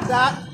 Grab that.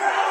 America!